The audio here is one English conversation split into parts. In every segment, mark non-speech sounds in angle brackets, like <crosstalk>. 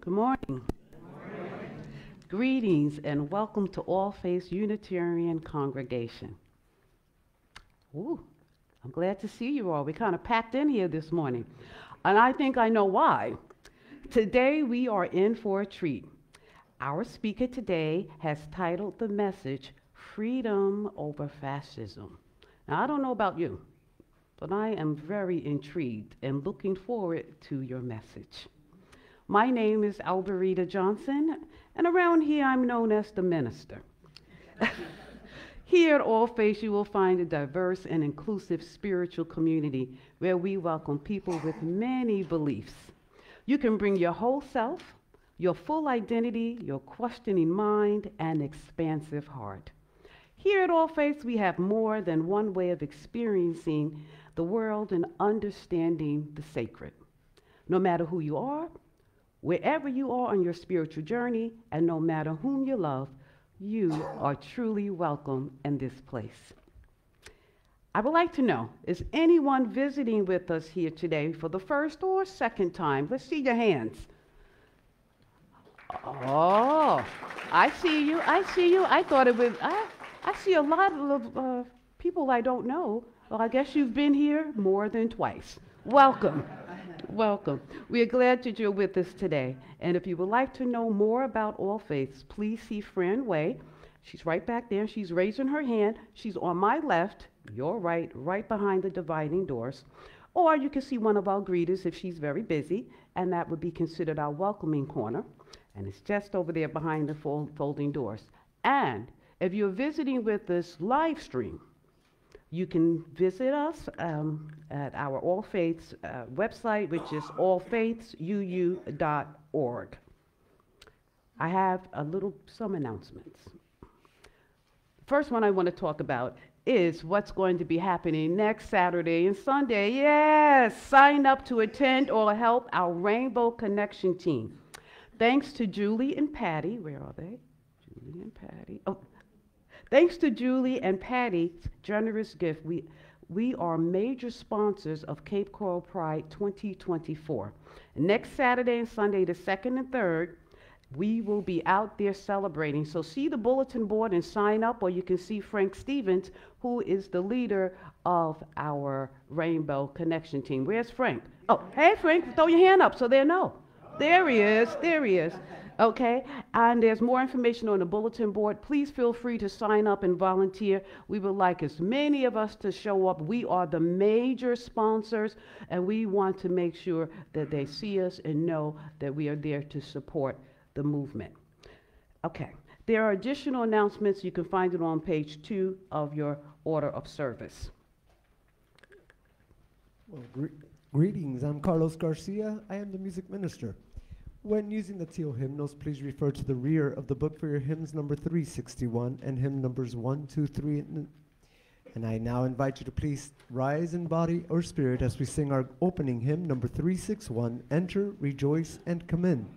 Good morning. Greetings and welcome to All Faiths Unitarian Congregation. Ooh, I'm glad to see you all. We kind of packed in here this morning, and I think I know why. Today we are in for a treat. Our speaker today has titled the message Freedom Over Fascism. Now, I don't know about you, but I am very intrigued and looking forward to your message. My name is Alberita Johnson, and around here I'm known as the minister. <laughs> here at All Faiths, you will find a diverse and inclusive spiritual community where we welcome people with many beliefs. You can bring your whole self, your full identity, your questioning mind, and expansive heart. Here at All Faiths, we have more than one way of experiencing the world and understanding the sacred. No matter who you are, wherever you are on your spiritual journey, and no matter whom you love, you are truly welcome in this place. I would like to know is anyone visiting with us here today for the first or second time? Let's see your hands. Oh, I see you. I see you. I thought it was. I, I see a lot of uh, people I don't know. Well, I guess you've been here more than twice. Welcome. Welcome. We are glad that you're with us today. And if you would like to know more about All Faiths, please see Fran Way. She's right back there. She's raising her hand. She's on my left, your right, right behind the dividing doors. Or you can see one of our greeters if she's very busy, and that would be considered our welcoming corner. And it's just over there behind the folding doors. And if you're visiting with this live stream, you can visit us um, at our All Faiths uh, website, which is allfaithsuu.org. I have a little some announcements. First one I want to talk about is what's going to be happening next Saturday and Sunday. Yes, sign up to attend or help our Rainbow Connection team. Thanks to Julie and Patty. Where are they? Julie and Patty. Oh, Thanks to Julie and Patty's generous gift, we, we are major sponsors of Cape Coral Pride 2024. Next Saturday and Sunday, the 2nd and 3rd, we will be out there celebrating. So see the bulletin board and sign up, or you can see Frank Stevens, who is the leader of our Rainbow Connection team. Where's Frank? Oh, hey, Frank, throw your hand up so they know. There he is. There he is. Okay, and there's more information on the bulletin board. Please feel free to sign up and volunteer. We would like as many of us to show up. We are the major sponsors, and we want to make sure that they see us and know that we are there to support the movement. Okay, there are additional announcements. You can find it on page two of your order of service. Well, gre greetings. I'm Carlos Garcia. I am the music minister. When using the teal hymnals, please refer to the rear of the book for your hymns number 361 and hymn numbers 1, 2, 3, and, and I now invite you to please rise in body or spirit as we sing our opening hymn number 361, Enter, Rejoice, and Come In.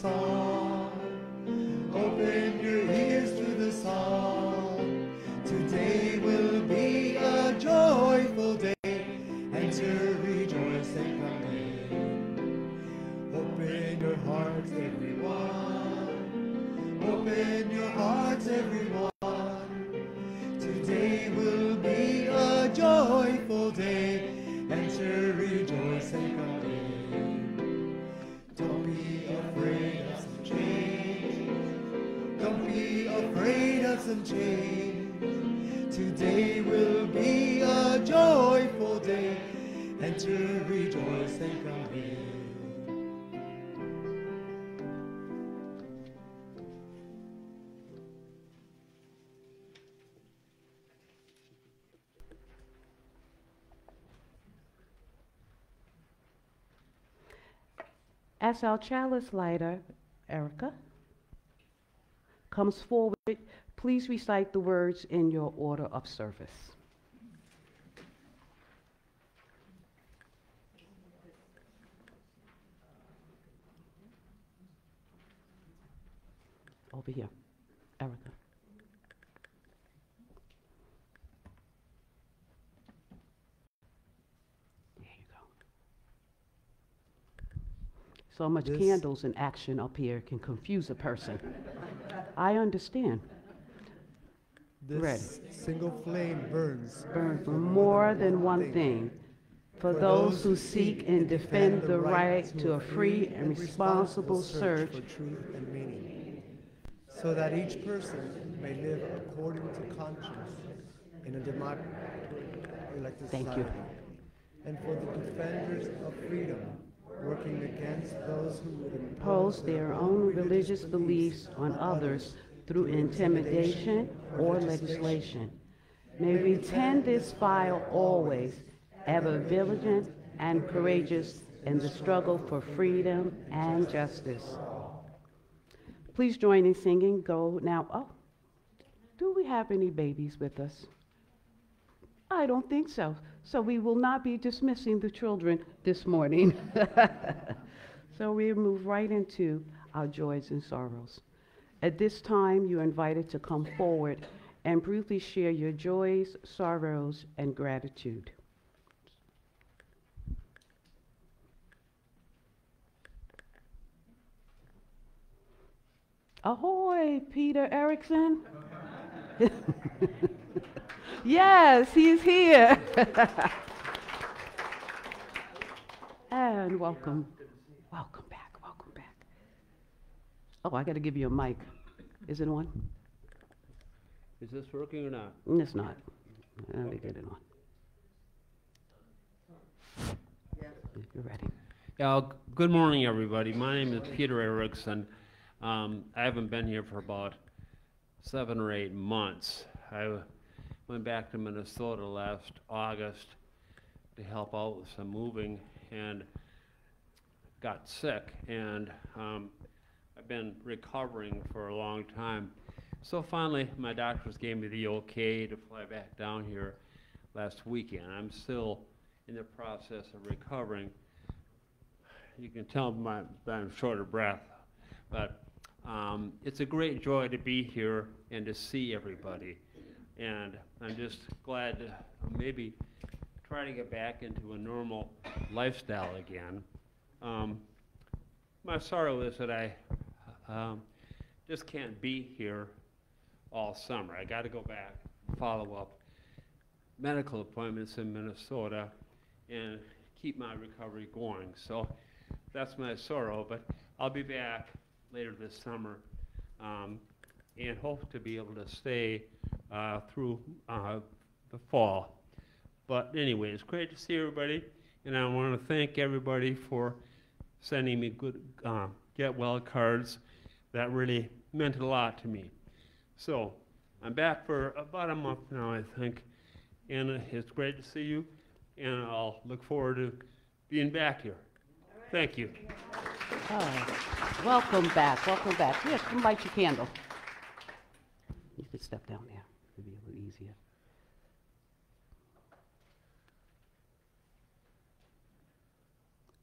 song. and change. Today will be a joyful day, and to rejoice and come As our chalice lighter, Erica, comes forward, please recite the words in your order of service. Over here, Erica. There you go. So much This- candles in action up here can confuse a person. I understand. This single flame burns. Burn for more than one thing. For those who seek and defend the right to a free and responsible search for truth and meaning, so that each person may live according to conscience in a democratic elected Thank you. And for the defenders of freedom, working against those who would impose their own religious beliefs on others through intimidation or legislation. May we tend this file always, ever vigilant and courageous in the struggle for freedom and justice. Please join in singing Go Now. Oh, do we have any babies with us? I don't think so. So we will not be dismissing the children this morning. <laughs> so we move right into our joys and sorrows. At this time, you're invited to come forward and briefly share your joys, sorrows, and gratitude. Ahoy, Peter Erickson. <laughs> yes, he's here. <laughs> and welcome. Welcome. Oh, I got to give you a mic. Is it on? Is this working or not? Mm, It's not. Let me get it on. If You're ready. Yeah, g- good morning, everybody. My name is Peter Erickson. Um, I haven't been here for about seven or eight months. I w- went back to Minnesota last August to help out with some moving and got sick. And um, I've been recovering for a long time. So finally, my doctors gave me the okay to fly back down here last weekend. I'm still in the process of recovering. You can tell my, that I'm short of breath, but um, it's a great joy to be here and to see everybody. And I'm just glad to maybe try to get back into a normal lifestyle again. Um, my sorrow is that I um, just can't be here all summer. I got to go back, follow up medical appointments in Minnesota, and keep my recovery going. So that's my sorrow, but I'll be back later this summer um, and hope to be able to stay uh, through uh, the fall. But anyway, it's great to see everybody, and I want to thank everybody for sending me good uh, get well cards. That really meant a lot to me. So I'm back for about a month now, I think, and it's great to see you, and I'll look forward to being back here. Thank you. Oh, welcome back. Welcome back. Yes, come light your candle. You could step down there. It'd be a little easier.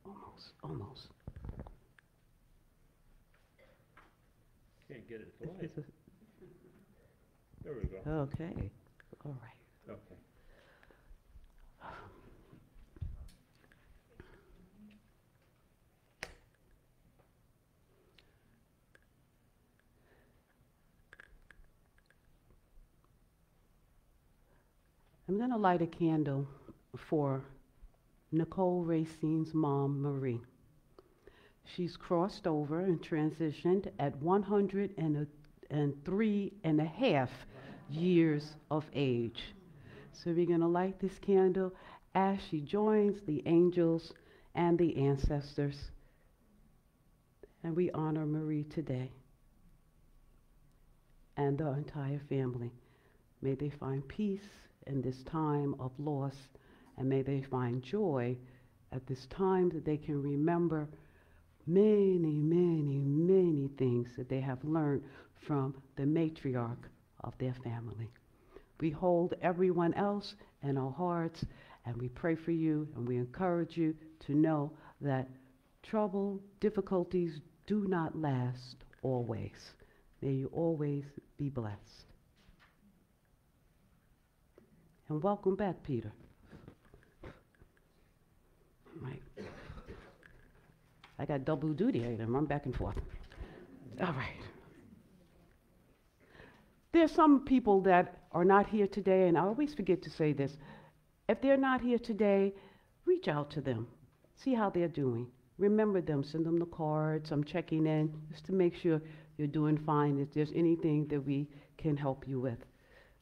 Almost, almost. Get it to light. <laughs> There we go. Okay, all right. Okay. I'm going to light a candle for Nicole Racine's mom, Marie. She's crossed over and transitioned at 103 and a half years of age. So we're going to light this candle as she joins the angels and the ancestors. And we honor Marie today and the entire family. May they find peace in this time of loss, and may they find joy at this time that they can remember many, many, many things that they have learned from the matriarch of their family. We hold everyone else in our hearts and we pray for you and we encourage you to know that trouble, difficulties do not last always. May you always be blessed. And welcome back, Peter. Right. I got double duty. I run back and forth. All right. There's some people that are not here today, and I always forget to say this. If they're not here today, reach out to them. See how they're doing. Remember them. Send them the cards. I'm checking in just to make sure you're doing fine. If there's anything that we can help you with,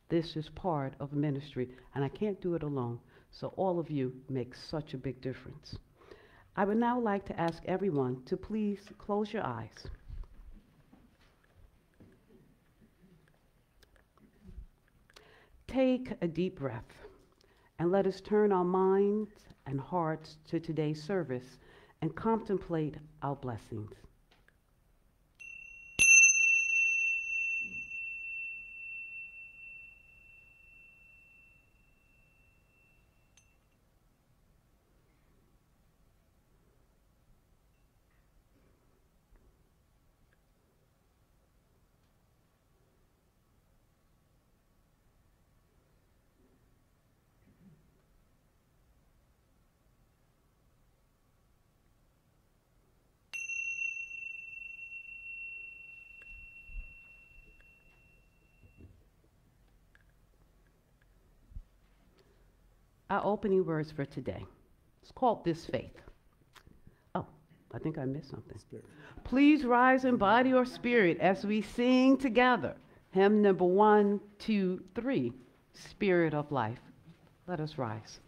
this is part of ministry, and I can't do it alone. So all of you make such a big difference. I would now like to ask everyone to please close your eyes. Take a deep breath and let us turn our minds and hearts to today's service and contemplate our blessings. Our opening words for today. It's called This Faith. Oh, I think I missed something. Spirit. Please rise in body or spirit as we sing together. Hymn number one, two, three, Spirit of Life. Let us rise.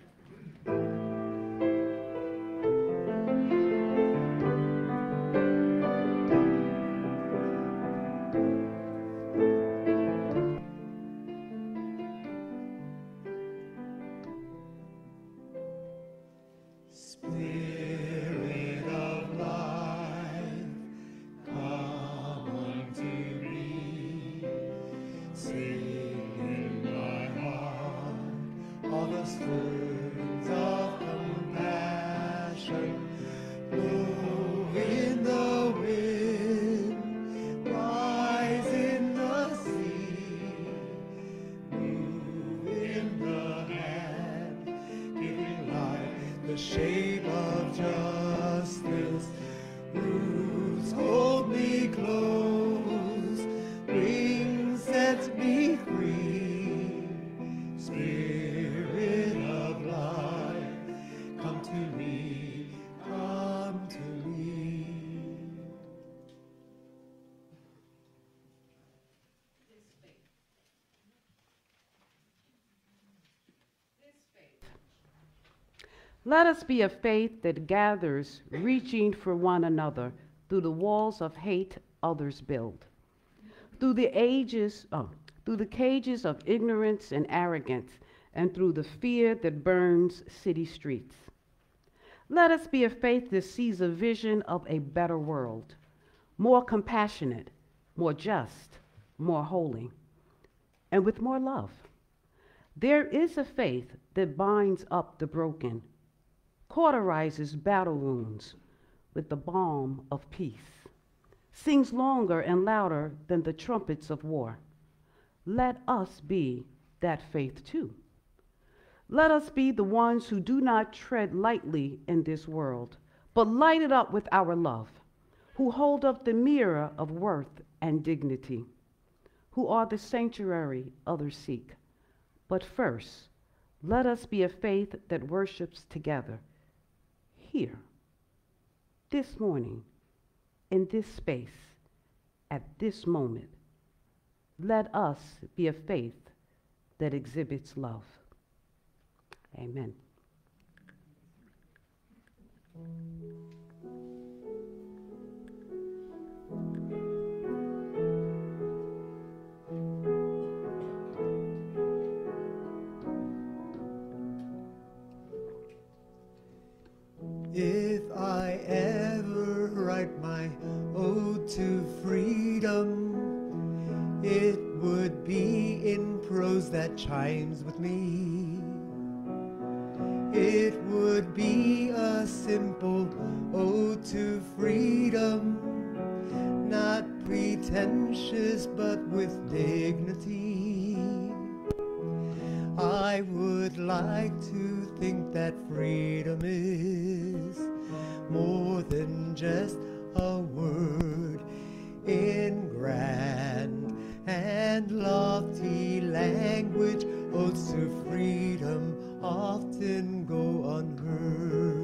Let us be a faith that gathers, reaching for one another through the walls of hate others build. Through the ages, oh, through the cages of ignorance and arrogance, and through the fear that burns city streets. Let us be a faith that sees a vision of a better world, more compassionate, more just, more holy, and with more love. There is a faith that binds up the broken, cauterizes battle wounds with the balm of peace, sings longer and louder than the trumpets of war. Let us be that faith too. Let us be the ones who do not tread lightly in this world, but light it up with our love, who hold up the mirror of worth and dignity, who are the sanctuary others seek. But first, let us be a faith that worships together here, this morning, in this space, at this moment. Let us be a faith that exhibits love. Amen. to freedom. It would be in prose that chimes with me. It would be a simple ode to freedom, not pretentious but with dignity. I would like to think that freedom is more than just a and lofty language. Oh, Odes to freedom often go unheard.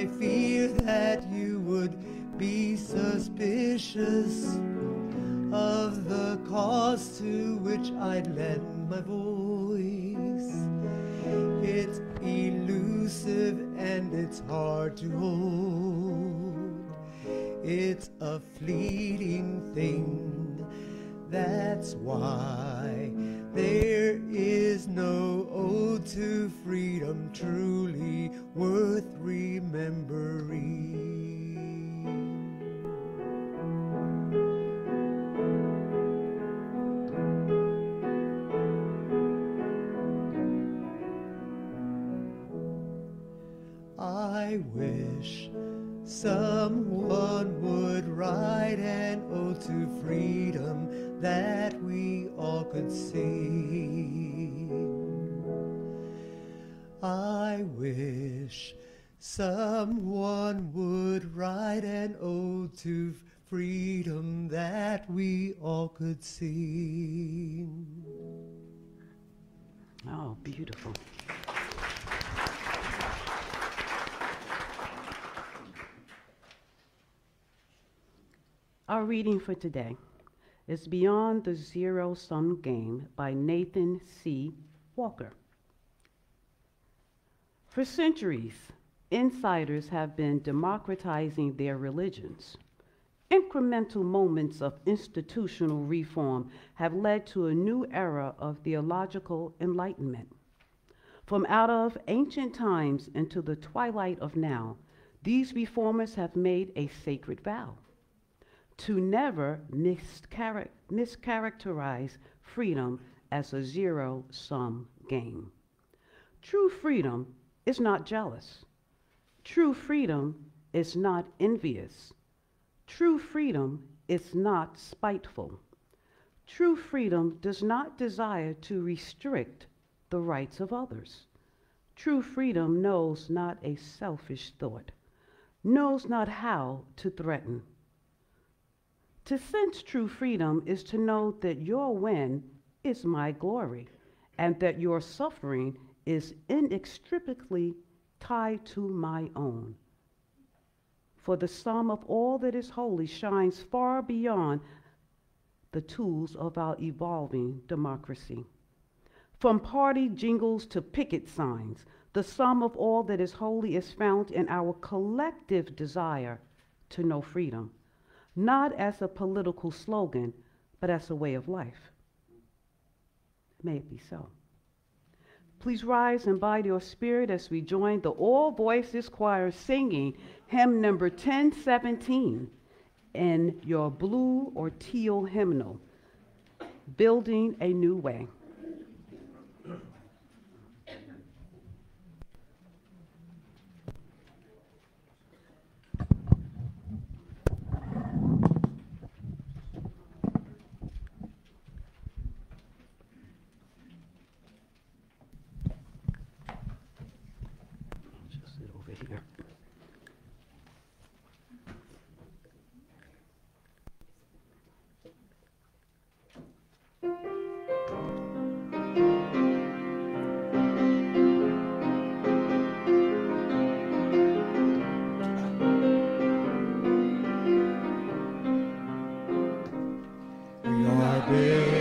I fear that you would be suspicious of the cause to which I'd lend my voice. It's elusive and it's hard to hold. It's a fleeting thing. That's why there is no ode to freedom truly worth remembering. I wish someone would write an ode to freedom that we all could sing. I wish someone would write an ode to freedom that we all could sing. Oh, beautiful. Our reading for today is Beyond the Zero Sum Game by Nathan C. Walker. For centuries, insiders have been democratizing their religions. Incremental moments of institutional reform have led to a new era of theological enlightenment. From out of ancient times into the twilight of now, these reformers have made a sacred vow to never mischar- mischaracterize freedom as a zero sum game. True freedom is not jealous. True freedom is not envious. True freedom is not spiteful. True freedom does not desire to restrict the rights of others. True freedom knows not a selfish thought, knows not how to threaten. To sense true freedom is to know that your win is my glory, and that your suffering is inextricably tied to my own. For the sum of all that is holy shines far beyond the tools of our evolving democracy. From party jingles to picket signs, the sum of all that is holy is found in our collective desire to know freedom, not as a political slogan, but as a way of life. May it be so. Please rise and bide your spirit as we join the All Voices Choir singing hymn number 1017 in your blue or teal hymnal, Building a New Way. We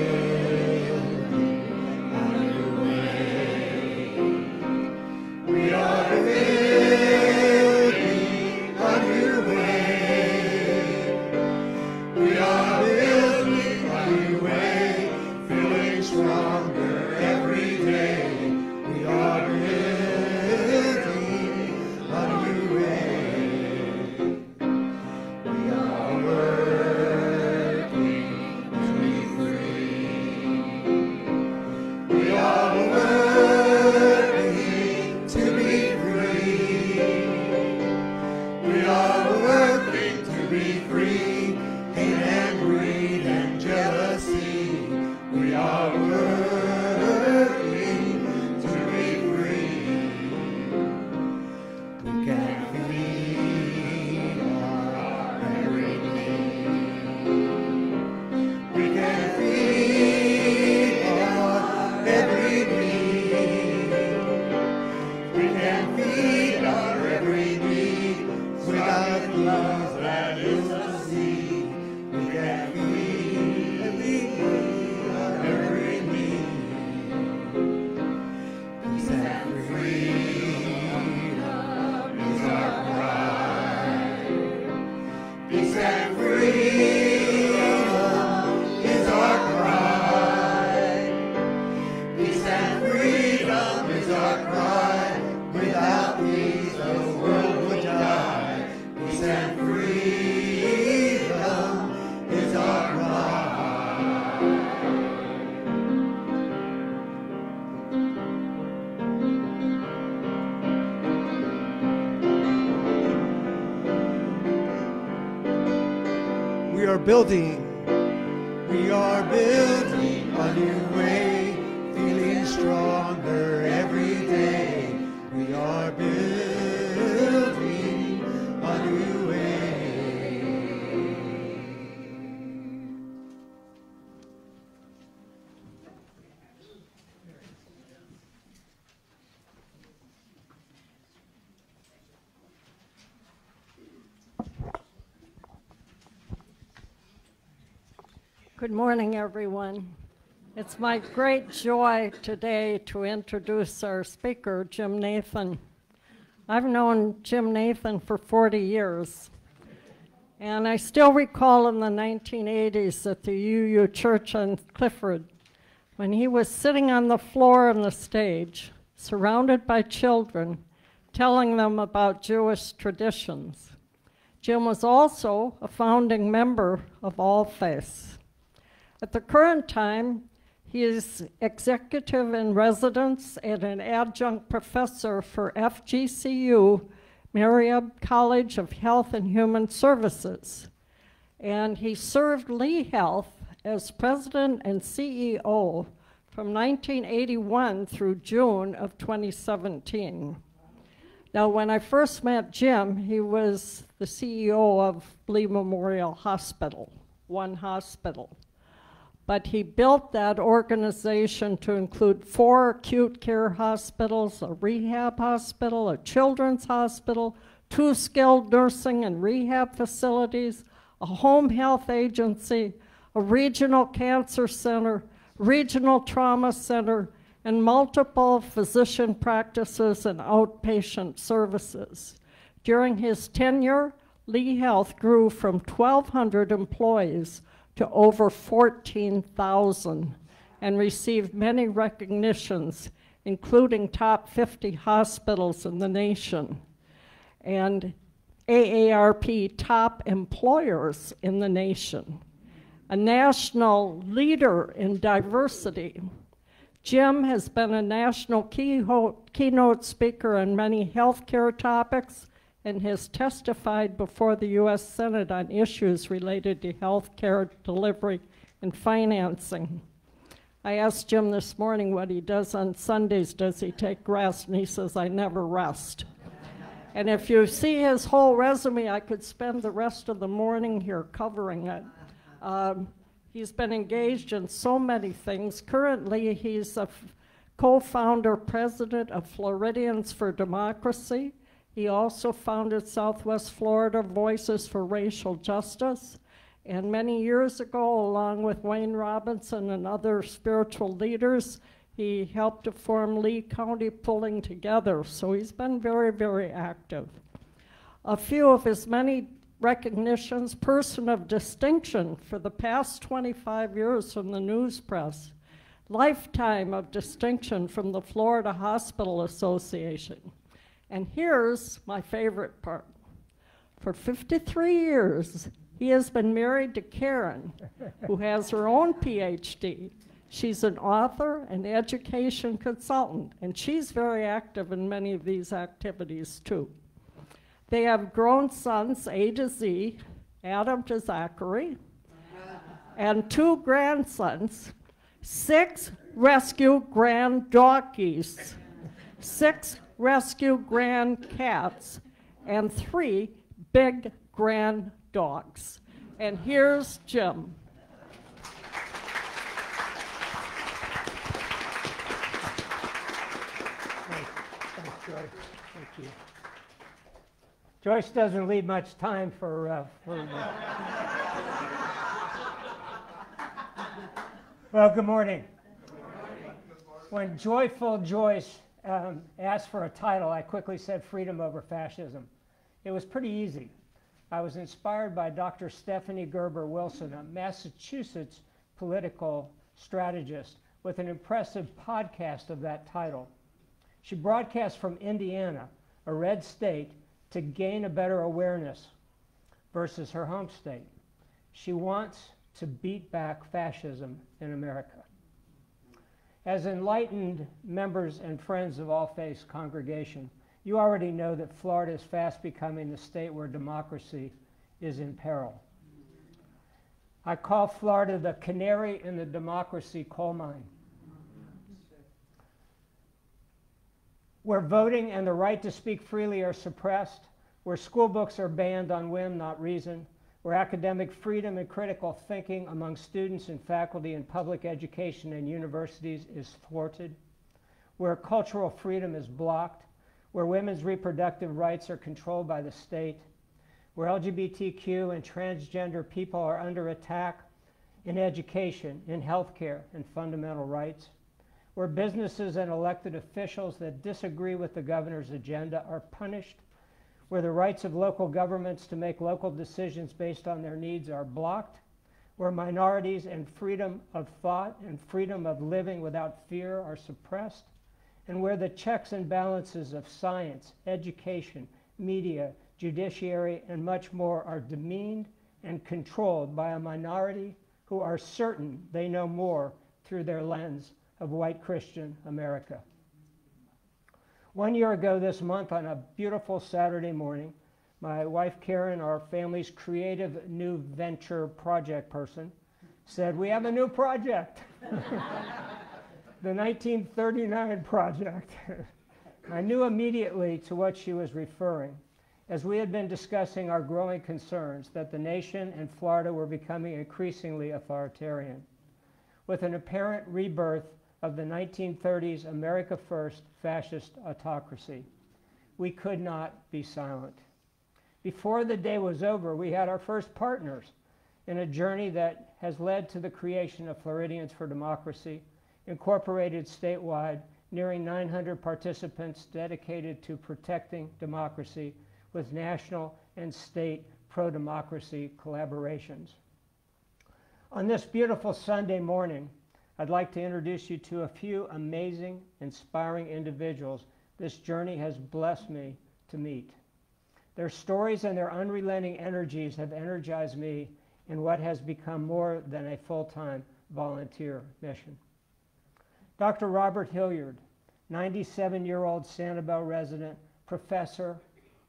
building, we are building a new way, feeling stronger Good morning, everyone. It's my great joy today to introduce our speaker, Jim Nathan. I've known Jim Nathan for 40 years, and I still recall in the 1980s at the UU Church on Clifford when he was sitting on the floor on the stage, surrounded by children, telling them about Jewish traditions. Jim was also a founding member of All Faiths. At the current time, he is executive in residence and an adjunct professor for FGCU, Marieb College of Health and Human Services. And he served Lee Health as president and CEO from 1981 through June of 2017. Now, when I first met Jim, he was the CEO of Lee Memorial Hospital, one hospital but he built that organization to include four acute care hospitals, a rehab hospital, a children's hospital, two skilled nursing and rehab facilities, a home health agency, a regional cancer center, regional trauma center, and multiple physician practices and outpatient services. During his tenure, Lee Health grew from 1,200 employees to over 14,000 and received many recognitions, including top 50 hospitals in the nation and AARP top employers in the nation, a national leader in diversity. Jim has been a national keynote speaker on many healthcare topics and has testified before the U.S. Senate on issues related to health care delivery and financing. I asked Jim this morning what he does on Sundays. Does he take rest? And he says, I never rest. and if you see his whole resume, I could spend the rest of the morning here covering it. Um, he's been engaged in so many things. Currently, he's a co founder president of Floridians for Democracy. He also founded Southwest Florida Voices for Racial Justice. And many years ago, along with Wayne Robinson and other spiritual leaders, he helped to form Lee County Pulling Together. So he's been very, very active. A few of his many recognitions, person of distinction for the past 25 years from the news press, lifetime of distinction from the Florida Hospital Association, and here's my favorite part. For 53 years, he has been married to Karen, who has her own PhD. She's an author and education consultant, and she's very active in many of these activities too. They have grown sons, A to Z, Adam to Zachary, and two grandsons, six rescue grand doggies, six rescue grand cats, and three big grand dogs. And here's Jim. Joyce. Doesn't leave much time for. Uh, for well, good morning. When joyful Joyce um, asked for a title, I quickly said Freedom Over Fascism. It was pretty easy. I was inspired by Dr. Stephanie Gerber Wilson, a Massachusetts political strategist, with an impressive podcast of that title. She broadcast from Indiana, a red state, to gain a better awareness versus her home state. She wants to beat back fascism in America. As enlightened members and friends of All Faiths congregation, you already know that Florida is fast becoming the state where democracy is in peril. I call Florida the canary in the democracy coal mine. Where voting and the right to speak freely are suppressed, where school books are banned on whim, not reason, where academic freedom and critical thinking among students and faculty in public education and universities is thwarted, where cultural freedom is blocked, where women's reproductive rights are controlled by the state, where LGBTQ and transgender people are under attack in education, in healthcare, and fundamental rights, where businesses and elected officials that disagree with the governor's agenda are punished, where the rights of local governments to make local decisions based on their needs are blocked, where minorities and freedom of thought and freedom of living without fear are suppressed, and where the checks and balances of science, education, media, judiciary, and much more are demeaned and controlled by a minority who are certain they know more through their lens of white Christian America. One year ago this month, on a beautiful Saturday morning, my wife Karen, our family's creative new venture project person, said, We have a new project. <laughs> the 1939 project. <laughs> I knew immediately to what she was referring, as we had been discussing our growing concerns that the nation and Florida were becoming increasingly authoritarian, with an apparent rebirth of the 1930s America First fascist autocracy. We could not be silent. Before the day was over, we had our first partners in a journey that has led to the creation of Floridians for Democracy, incorporated statewide, nearing 900 participants dedicated to protecting democracy with national and state pro democracy collaborations. On this beautiful Sunday morning, I'd like to introduce you to a few amazing, inspiring individuals this journey has blessed me to meet. Their stories and their unrelenting energies have energized me in what has become more than a full time volunteer mission. Dr. Robert Hilliard, 97 year old Sanibel resident, professor,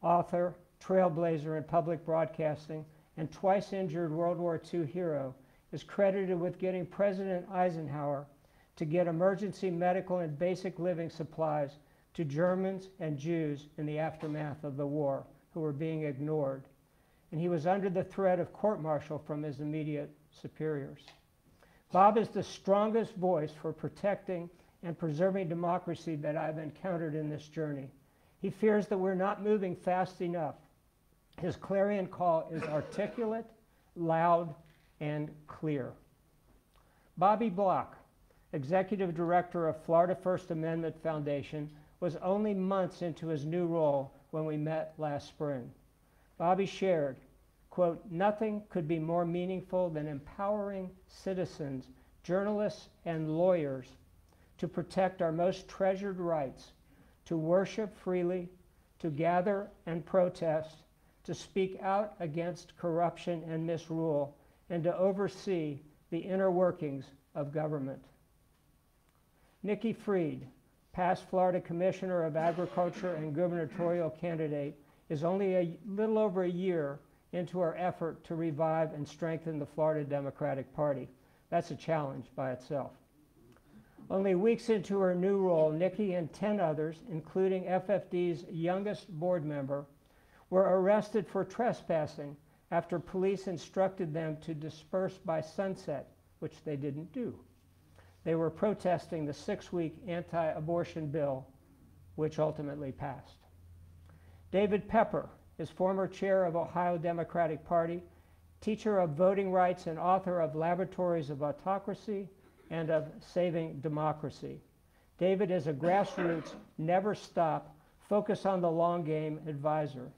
author, trailblazer in public broadcasting, and twice injured World War II hero, is credited with getting President Eisenhower to get emergency medical and basic living supplies to Germans and Jews in the aftermath of the war who were being ignored. And he was under the threat of court martial from his immediate superiors. Bob is the strongest voice for protecting and preserving democracy that I've encountered in this journey. He fears that we're not moving fast enough. His clarion call is articulate, loud, and clear. Bobby Block, Executive Director of Florida First Amendment Foundation, was only months into his new role when we met last spring. Bobby shared, quote, nothing could be more meaningful than empowering citizens, journalists, and lawyers to protect our most treasured rights to worship freely, to gather and protest, to speak out against corruption and misrule, and to oversee the inner workings of government. Nikki Fried, past Florida Commissioner of Agriculture and gubernatorial candidate, is only a little over a year into our effort to revive and strengthen the Florida Democratic Party. That's a challenge by itself. Only weeks into her new role, Nikki and 10 others, including FFD's youngest board member, were arrested for trespassing after police instructed them to disperse by sunset, which they didn't do. They were protesting the six week anti abortion bill, which ultimately passed. David Pepper is former chair of Ohio Democratic Party, teacher of voting rights, and author of Laboratories of Autocracy and of Saving Democracy. David is a grassroots, never stop, focus on the long game advisor.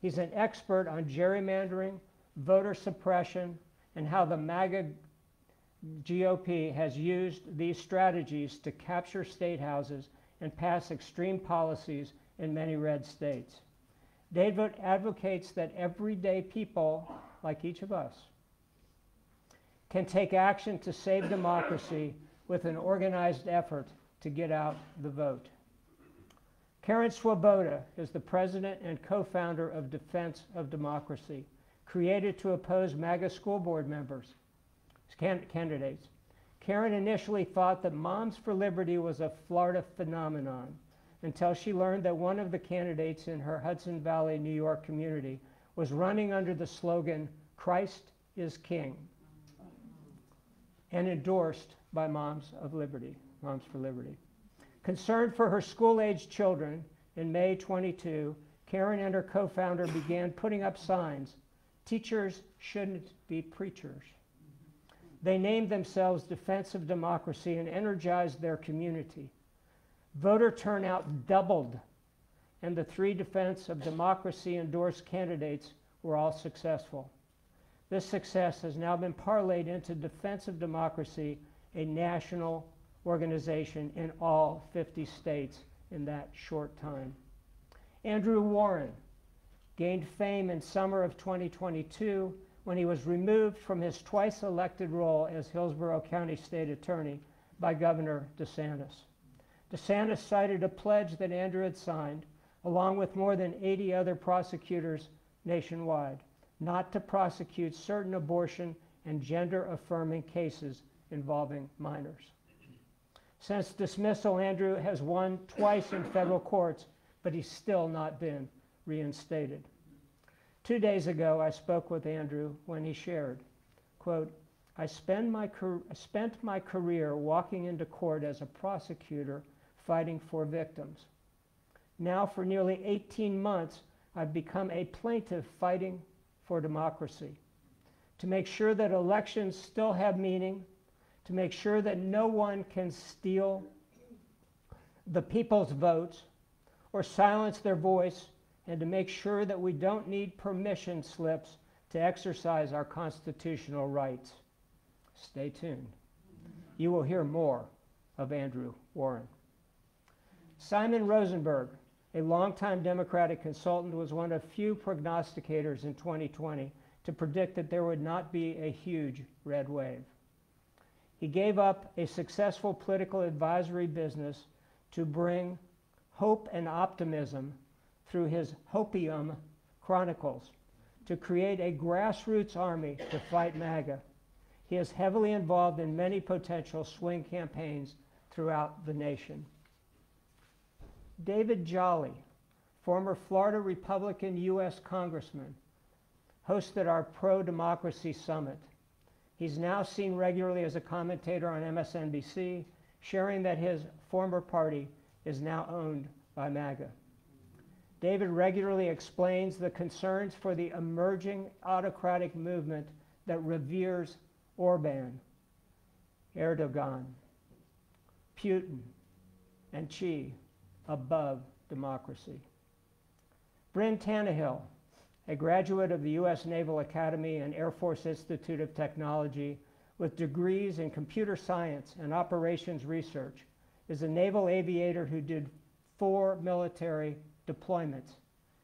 He's an expert on gerrymandering, voter suppression, and how the MAGA GOP has used these strategies to capture state houses and pass extreme policies in many red states. David advocates that everyday people, like each of us, can take action to save democracy with an organized effort to get out the vote. Karen Swoboda is the president and co-founder of Defense of Democracy, created to oppose MAGA school board members can- candidates. Karen initially thought that Moms for Liberty was a Florida phenomenon until she learned that one of the candidates in her Hudson Valley, New York community was running under the slogan, Christ is King, and endorsed by Moms of Liberty, Moms for Liberty. Concerned for her school aged children, in May 22, Karen and her co founder began putting up signs Teachers shouldn't be preachers. They named themselves Defense of Democracy and energized their community. Voter turnout doubled, and the three Defense of Democracy endorsed candidates were all successful. This success has now been parlayed into Defense of Democracy, a national organization in all 50 states in that short time. Andrew Warren gained fame in summer of 2022 when he was removed from his twice elected role as Hillsborough County State Attorney by Governor DeSantis. DeSantis cited a pledge that Andrew had signed, along with more than 80 other prosecutors nationwide, not to prosecute certain abortion and gender affirming cases involving minors. Since dismissal, Andrew has won twice in federal courts, but he's still not been reinstated. Two days ago, I spoke with Andrew when he shared, quote, I spend my, spent my career walking into court as a prosecutor fighting for victims. Now, for nearly 18 months, I've become a plaintiff fighting for democracy. To make sure that elections still have meaning, to make sure that no one can steal the people's votes or silence their voice and to make sure that we don't need permission slips to exercise our constitutional rights. Stay tuned. You will hear more of Andrew Warren. Simon Rosenberg, a longtime Democratic consultant, was one of few prognosticators in 2020 to predict that there would not be a huge red wave. He gave up a successful political advisory business to bring hope and optimism through his Hopium Chronicles to create a grassroots army to fight MAGA. He is heavily involved in many potential swing campaigns throughout the nation. David Jolly, former Florida Republican U.S. Congressman, hosted our pro democracy summit. He's now seen regularly as a commentator on MSNBC, sharing that his former party is now owned by MAGA. David regularly explains the concerns for the emerging autocratic movement that reveres Orban, Erdogan, Putin, and Xi above democracy. Brynn Tannehill, a graduate of the U.S. Naval Academy and Air Force Institute of Technology with degrees in computer science and operations research, is a naval aviator who did four military deployments.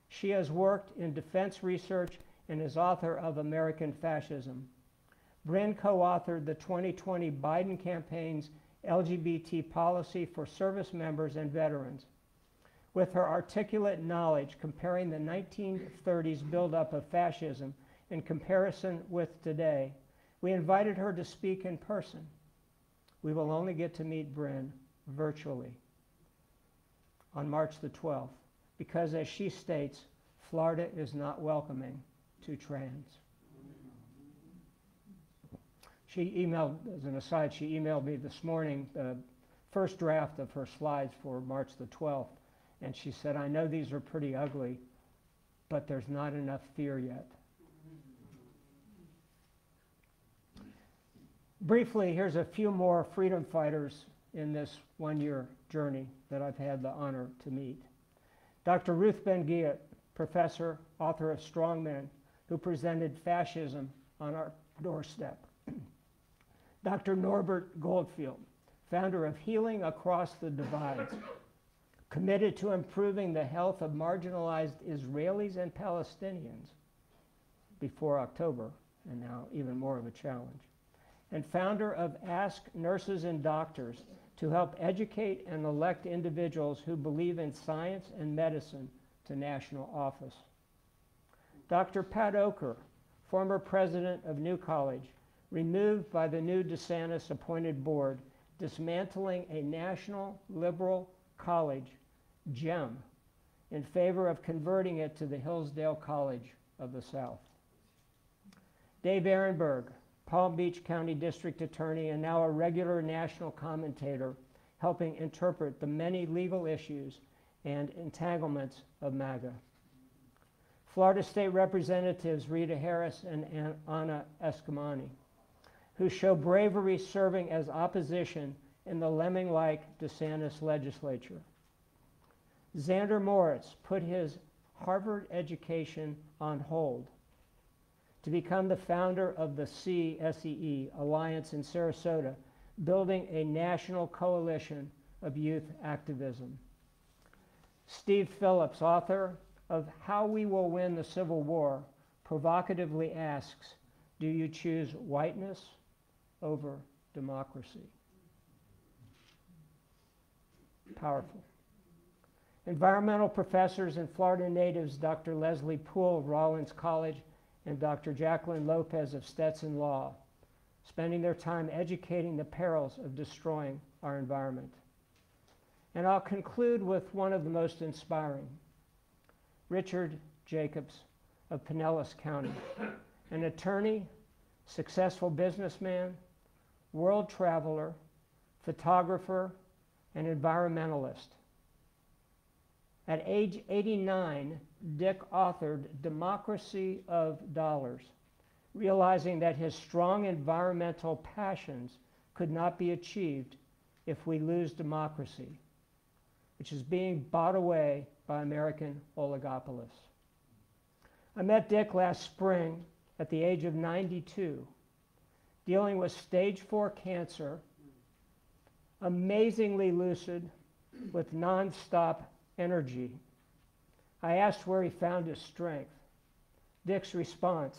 She has worked in defense research and is author of American Fascism. Brynn co authored the 2020 Biden campaign's LGBT policy for service members and veterans. With her articulate knowledge comparing the 1930s buildup of fascism in comparison with today, we invited her to speak in person. We will only get to meet Brynn virtually on March the 12th because, as she states, Florida is not welcoming to trans. She emailed, as an aside, she emailed me this morning the first draft of her slides for March the 12th, and she said, I know these are pretty ugly, but there's not enough fear yet. Briefly, here's a few more freedom fighters in this one year journey that I've had the honor to meet. Dr. Ruth Ben-Ghiat, professor, author of Strong Men, who presented fascism on our doorstep. <clears throat> Dr. Norbert Goldfield, founder of Healing Across the Divides, committed to improving the health of marginalized Israelis and Palestinians before October, and now even more of a challenge. And founder of Ask Nurses and Doctors, to help educate and elect individuals who believe in science and medicine to national office. Dr. Pat Okker, former president of New College, removed by the new DeSantis appointed board, dismantling a national liberal college, GEM, in favor of converting it to the Hillsdale College of the South. Dave Aronberg, Palm Beach County District Attorney and now a regular national commentator, helping interpret the many legal issues and entanglements of MAGA. Florida State Representatives Rita Harris and Anna Eskamani, who show bravery serving as opposition in the lemming like DeSantis legislature. Zander Moricz put his Harvard education on hold to become the founder of the CSEE Alliance in Sarasota, building a national coalition of youth activism. Steve Phillips, author of How We Will Win the Civil War, provocatively asks Do you choose whiteness over democracy? Powerful. Environmental professors and Florida natives Dr. Leslie Poole of Rollins College and Dr. Jacqueline Lopez of Stetson Law, spending their time educating the perils of destroying our environment. And I'll conclude with one of the most inspiring Richard Jacobs of Pinellas County, an attorney, successful businessman, world traveler, photographer, and environmentalist. At age 89, Dick authored Democracy of Dollars, realizing that his strong environmental passions could not be achieved if we lose democracy, which is being bought away by American oligopolists. I met Dick last spring at the age of 92, dealing with stage four cancer, amazingly lucid, with nonstop energy. I asked where he found his strength. Dick's response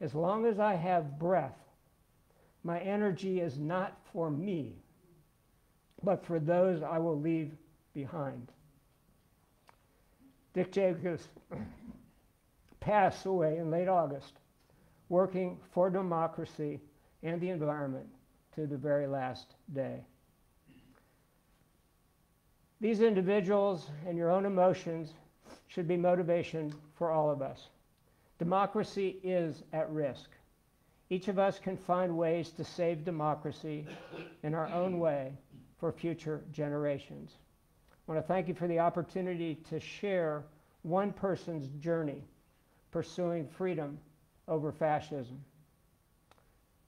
As long as I have breath, my energy is not for me, but for those I will leave behind. Dick Jacobs <coughs> passed away in late August, working for democracy and the environment to the very last day. These individuals and your own emotions should be motivation for all of us. Democracy is at risk. Each of us can find ways to save democracy in our own way for future generations. I want to thank you for the opportunity to share one person's journey pursuing freedom over fascism.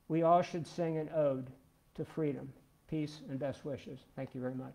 We all should sing an ode to freedom. Peace and best wishes. Thank you very much.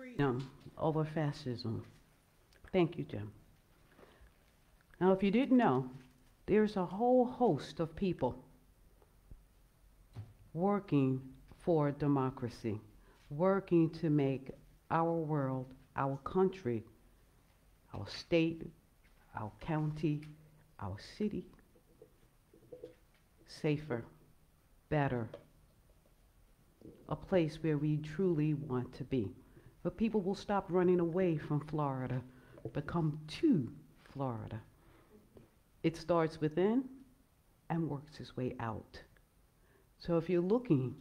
freedom over fascism. Thank you, Jim. Now, if you didn't know, there's a whole host of people working for democracy, working to make our world, our country, our state, our county, our city safer, better, a place where we truly want to be. But people will stop running away from Florida, but come to Florida. It starts within and works its way out. So if you're looking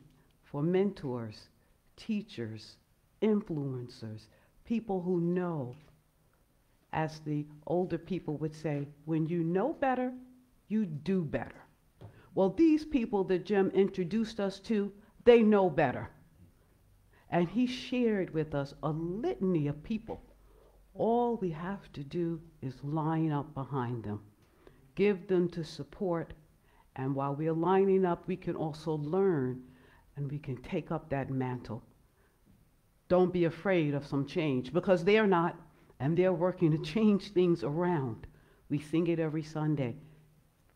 for mentors, teachers, influencers, people who know, as the older people would say, when you know better, you do better. Well, these people that Jim introduced us to, they know better. And he shared with us a litany of people. All we have to do is line up behind them, give them to support, and while we're lining up, we can also learn and we can take up that mantle. Don't be afraid of some change because they're not, and they're working to change things around. We sing it every Sunday.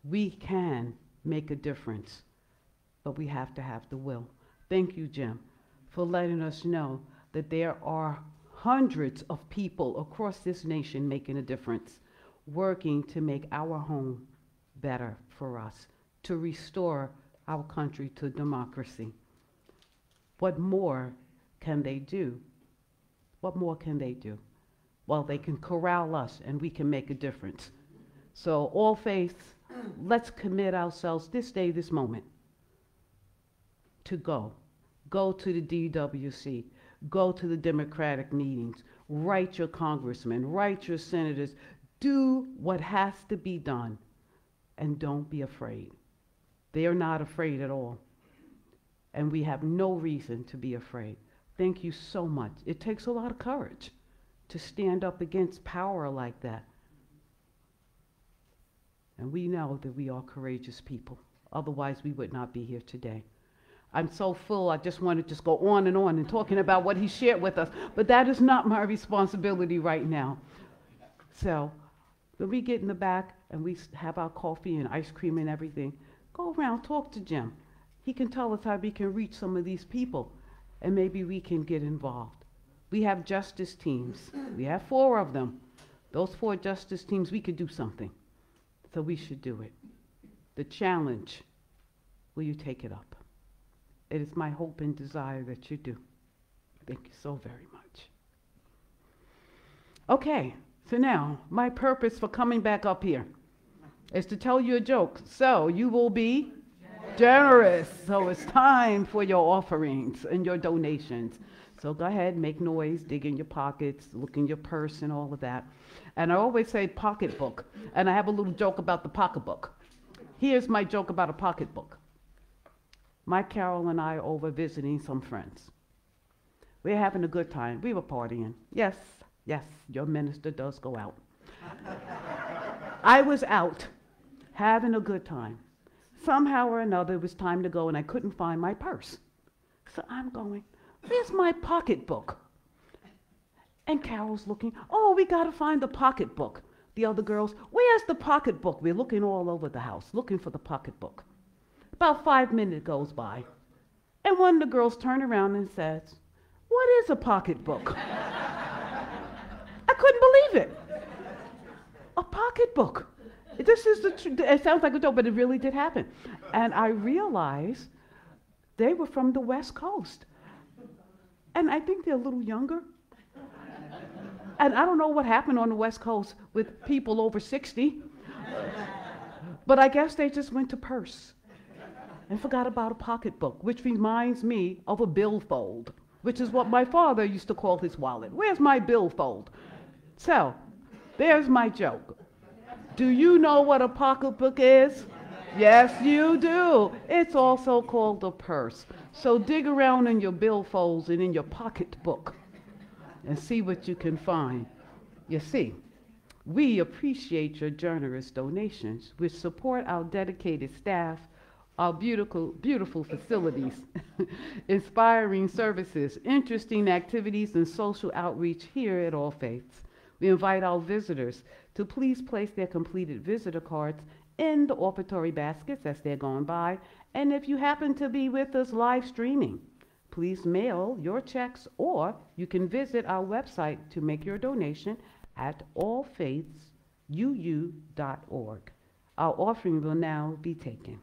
We can make a difference, but we have to have the will. Thank you, Jim, for letting us know that there are hundreds of people across this nation making a difference, working to make our home better for us, to restore our country to democracy. What more can they do? What more can they do? Well, they can corral us and we can make a difference. So, all faiths, let's commit ourselves this day, this moment, to go. Go to the DWC. Go to the Democratic meetings. Write your congressmen. Write your senators. Do what has to be done. And don't be afraid. They are not afraid at all. And we have no reason to be afraid. Thank you so much. It takes a lot of courage to stand up against power like that. And we know that we are courageous people. Otherwise, we would not be here today. I'm so full, I just want to just go on and on and talking about what he shared with us. But that is not my responsibility right now. So when we get in the back and we have our coffee and ice cream and everything, go around, talk to Jim. He can tell us how we can reach some of these people and maybe we can get involved. We have justice teams. We have four of them. Those four justice teams, we could do something. So we should do it. The challenge, will you take it up? It is my hope and desire that you do. Thank you so very much. Okay, so now my purpose for coming back up here is to tell you a joke. So you will be generous. So it's time for your offerings and your donations. So go ahead, make noise, dig in your pockets, look in your purse, and all of that. And I always say pocketbook. And I have a little joke about the pocketbook. Here's my joke about a pocketbook. Mike Carroll and I over visiting some friends. We're having a good time. We were partying. Yes, yes, your minister does go out. I was out having a good time. Somehow or another, it was time to go, and I couldn't find my purse. So I'm going, Where's my pocketbook? And Carol's looking, oh, we got to find the pocketbook. The other girls, where's the pocketbook? We're looking all over the house, looking for the pocketbook. About five minutes goes by. And one of the girls turned around and says, What is a pocketbook? I couldn't believe it. A pocketbook. This is the, tr- it sounds like a joke, but it really did happen. And I realized they were from the West Coast. And I think they're a little younger. And I don't know what happened on the West Coast with people over 60. But I guess they just went to purse and forgot about a pocketbook, which reminds me of a billfold, which is what my father used to call his wallet. Where's my billfold? So, there's my joke. Do you know what a pocketbook is? Yes, you do. It's also called a purse. So dig around in your billfolds and in your pocketbook and see what you can find. You see, we appreciate your generous donations, which support our dedicated staff, our beautiful, beautiful facilities, <laughs> inspiring services, interesting activities, and social outreach here at All Faiths. We invite our visitors to please place their completed visitor cards in the offertory baskets as they're going by. And if you happen to be with us live streaming, please mail your checks or you can visit our website to make your donation at allfaiths.org. uu.org. Our offering will now be taken.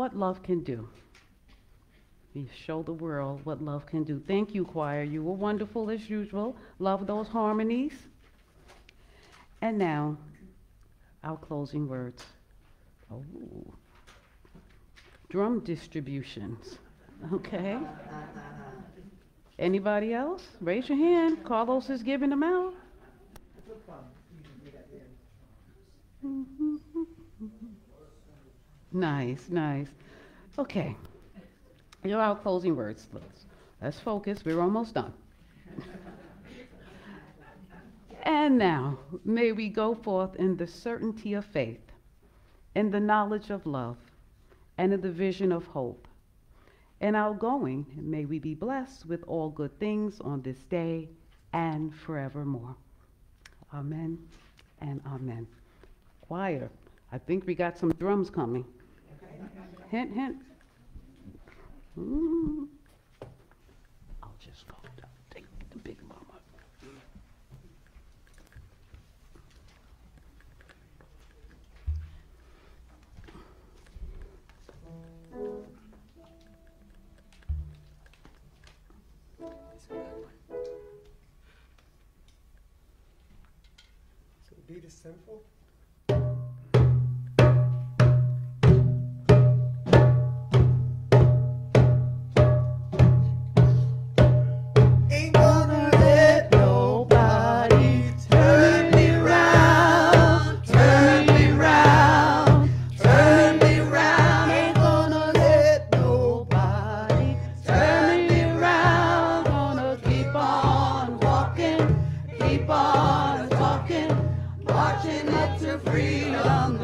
What love can do. We show the world what love can do. Thank you, choir. You were wonderful as usual. Love those harmonies. And now, our closing words. Oh, drum distributions. Okay. Anybody else? Raise your hand. Carlos is giving them out. Nice, nice. Okay. Are our closing words. Let's, let's focus. We're almost done. and now, may we go forth in the certainty of faith, in the knowledge of love, and in the vision of hope. In our going, may we be blessed with all good things on this day and forevermore. Amen and amen. Choir, I think we got some drums coming. Hint, hint. Mm. I'll just go down, take the big mama. So beat is simple. Freedom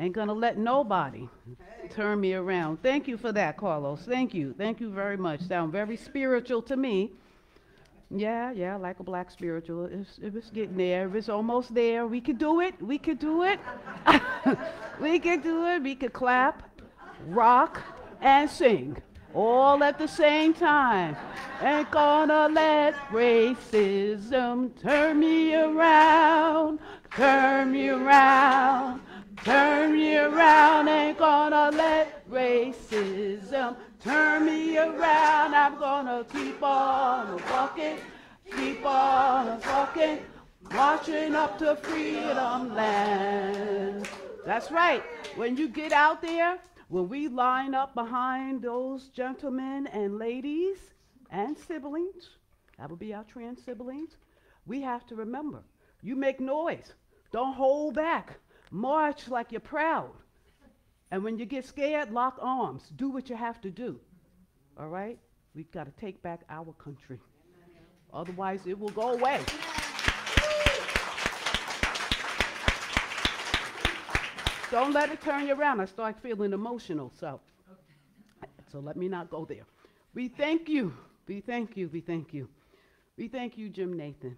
Ain't gonna let nobody turn me around. Thank you for that, Carlos. Thank you. Thank you very much. Sound very spiritual to me. Yeah, yeah, like a black spiritual. It's, if it's getting there, if it's almost there, we could do it. We could do it. <laughs> we could do it. We could clap, rock, and sing all at the same time. Ain't gonna let racism turn me around, turn me around, turn me around. Ain't gonna let racism turn me around. I'm gonna keep on walking, keep on walking, marching up to freedom land. That's right. When you get out there, when we line up behind those gentlemen and ladies and siblings, that would be our trans siblings, we have to remember you make noise. Don't hold back. March like you're proud. And when you get scared, lock arms. Do what you have to do. All right? We've got to take back our country. Otherwise, it will go away. Don't let it turn you around. I start feeling emotional, so so let me not go there. We thank you. We thank you. We thank you. We thank you, Jim Nathan,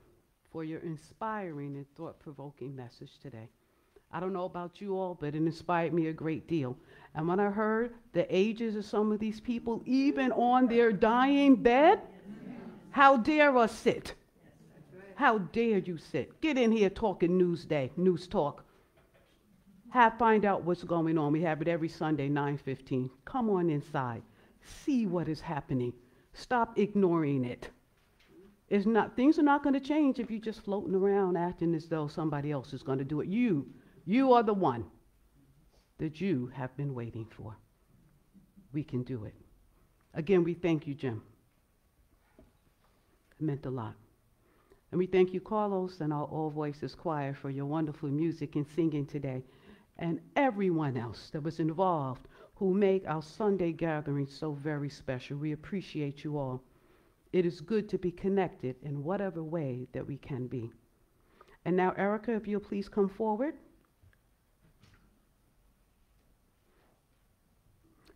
for your inspiring and thought-provoking message today. I don't know about you all, but it inspired me a great deal. And when I heard the ages of some of these people, even on their dying bed, how dare us sit? How dare you sit? Get in here talking Newsday, News Talk. Have find out what's going on. We have it every Sunday, 9:15. Come on inside. See what is happening. Stop ignoring it. It's not things are not going to change if you're just floating around acting as though somebody else is going to do it. You, you are the one that you have been waiting for. We can do it. Again, we thank you, Jim. It meant a lot. And we thank you, Carlos, and our All Voices Choir for your wonderful music and singing today, and everyone else that was involved who make our Sunday gathering so very special. We appreciate you all. It is good to be connected in whatever way that we can be. And now, Erica, if you'll please come forward.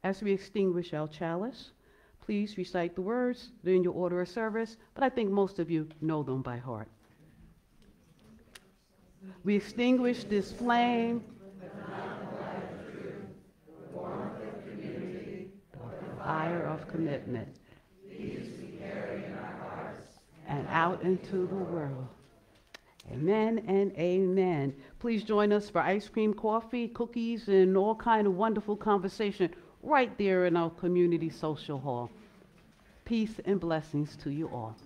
As we extinguish our chalice, please recite the words. In your order of service, but I think most of you know them by heart. We extinguish this flame. the Fire of commitment. And out into the world. Amen and amen. Please join us for ice cream, coffee, cookies, and all kind of wonderful conversation right there in our community social hall. Peace and blessings to you all.